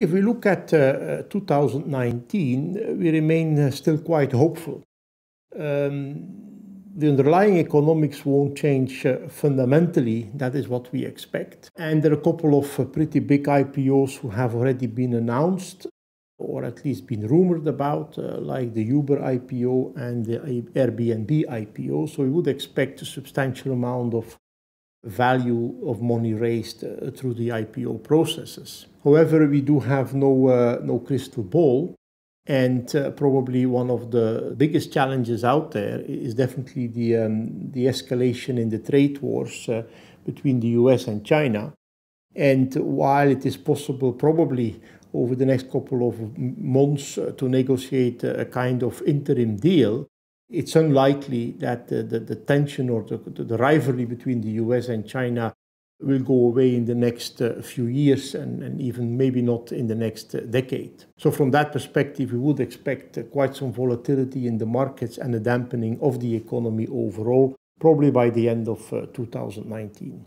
If we look at uh, 2019, we remain still quite hopeful. Um, the underlying economics won't change uh, fundamentally. That is what we expect. And there are a couple of uh, pretty big IPOs who have already been announced or at least been rumored about, uh, like the Uber IPO and the Airbnb IPO. So we would expect a substantial amount of value of money raised uh, through the IPO processes. However, we do have no, uh, no crystal ball. And uh, probably one of the biggest challenges out there is definitely the, um, the escalation in the trade wars uh, between the US and China. And while it is possible, probably over the next couple of months, uh, to negotiate a kind of interim deal, it's unlikely that the, the, the tension or the, the rivalry between the US and China will go away in the next uh, few years and, and, even maybe not in the next uh, decade. So, from that perspective, we would expect uh, quite some volatility in the markets and a dampening of the economy overall, probably by the end of uh, 2019.